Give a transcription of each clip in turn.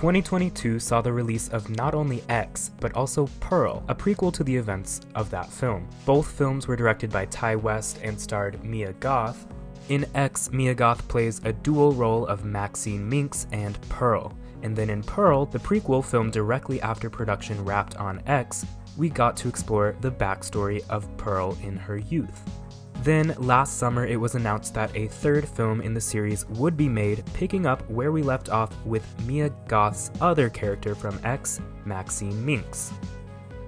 2022 saw the release of not only X, but also Pearl, a prequel to the events of that film. Both films were directed by Ti West and starred Mia Goth. In X, Mia Goth plays a dual role of Maxine Minx and Pearl. And then in Pearl, the prequel filmed directly after production wrapped on X, we got to explore the backstory of Pearl in her youth. Then, last summer, it was announced that a third film in the series would be made, picking up where we left off with Mia Goth's other character from X, Maxine Minx.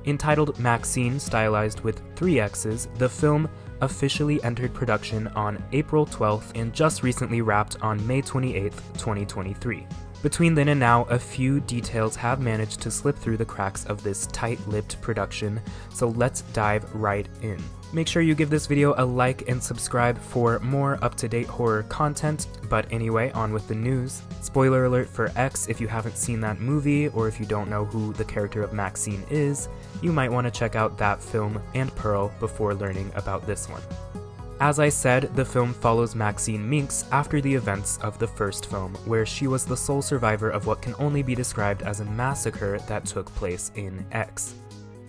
Entitled Maxine, stylized with three X's, the film officially entered production on April 12th and just recently wrapped on May 28th, 2023. Between then and now, a few details have managed to slip through the cracks of this tight-lipped production, so let's dive right in. Make sure you give this video a like and subscribe for more up-to-date horror content, but anyway, on with the news. Spoiler alert for X if you haven't seen that movie or if you don't know who the character of Maxine is, you might want to check out that film and Pearl before learning about this one. As I said, the film follows Maxine Minx after the events of the first film, where she was the sole survivor of what can only be described as a massacre that took place in X.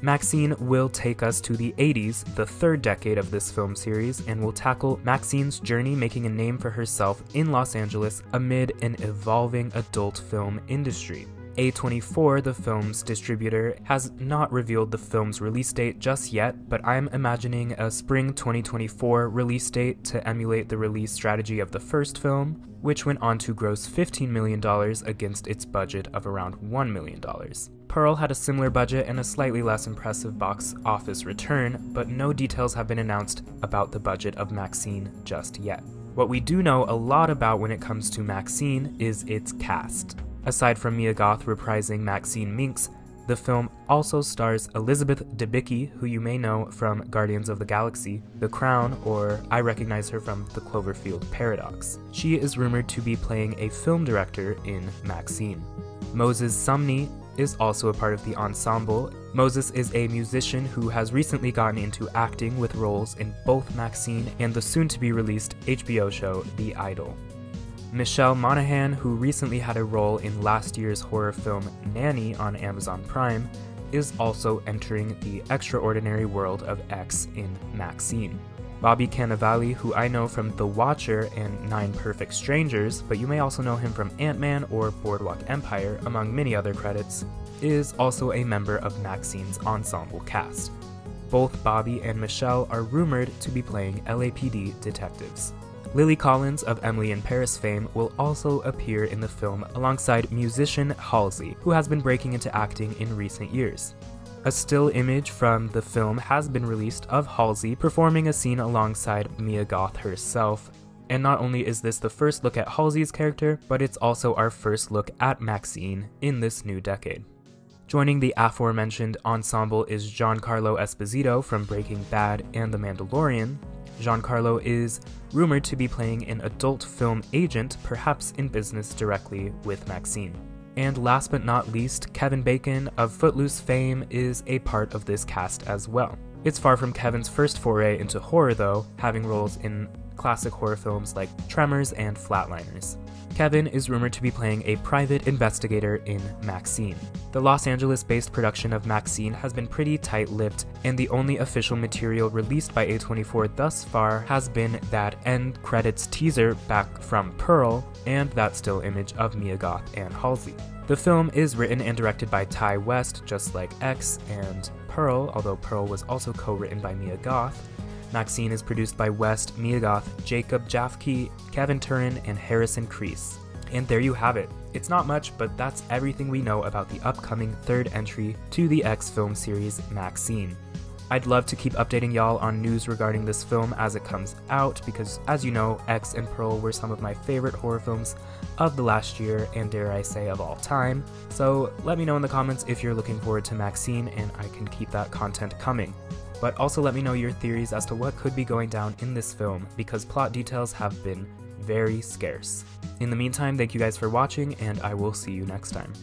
Maxine will take us to the 80s, the third decade of this film series, and will tackle Maxine's journey making a name for herself in Los Angeles amid an evolving adult film industry. A24, the film's distributor, has not revealed the film's release date just yet, but I'm imagining a spring 2024 release date to emulate the release strategy of the first film, which went on to gross $15 million against its budget of around $1 million. Pearl had a similar budget and a slightly less impressive box office return, but no details have been announced about the budget of Maxine just yet. What we do know a lot about when it comes to Maxine is its cast. Aside from Mia Goth reprising Maxine Minx, the film also stars Elizabeth Debicki, who you may know from Guardians of the Galaxy, The Crown, or I recognize her from The Cloverfield Paradox. She is rumored to be playing a film director in Maxine. Moses Sumney is also a part of the ensemble. Moses is a musician who has recently gotten into acting with roles in both Maxine and the soon to be released HBO show The Idol. Michelle Monaghan, who recently had a role in last year's horror film Nanny on Amazon Prime, is also entering the extraordinary world of X in Maxine. Bobby Cannavale, who I know from The Watcher and Nine Perfect Strangers, but you may also know him from Ant Man or Boardwalk Empire, among many other credits, is also a member of Maxine's ensemble cast. Both Bobby and Michelle are rumored to be playing LAPD detectives. Lily Collins of Emily in Paris fame will also appear in the film alongside musician Halsey, who has been breaking into acting in recent years. A still image from the film has been released of Halsey performing a scene alongside Mia Goth herself, and not only is this the first look at Halsey's character, but it's also our first look at Maxine in this new decade. Joining the aforementioned ensemble is Giancarlo Esposito from Breaking Bad and The Mandalorian, Giancarlo is rumored to be playing an adult film agent, perhaps in business directly with Maxine. And last but not least, Kevin Bacon of Footloose fame is a part of this cast as well. It's far from Kevin's first foray into horror though, having roles in classic horror films like Tremors and Flatliners. Kevin is rumored to be playing a private investigator in Maxine. The Los Angeles based production of Maxine has been pretty tight lipped, and the only official material released by A24 thus far has been that end credits teaser back from Pearl and that still image of Mia Goth and Halsey. The film is written and directed by Ti West, just like X and Pearl, although Pearl was also co written by Mia Goth. Maxine is produced by West, Mia Goth, Jacob Jaffke, Kevin Turen, and Harrison Kreiss. And there you have it. It's not much, but that's everything we know about the upcoming third entry to the X film series, Maxine. I'd love to keep updating y'all on news regarding this film as it comes out because, as you know, X and Pearl were some of my favorite horror films of the last year and, dare I say, of all time. So let me know in the comments if you're looking forward to Maxine and I can keep that content coming but also let me know your theories as to what could be going down in this film because plot details have been very scarce. In the meantime, thank you guys for watching, and I will see you next time.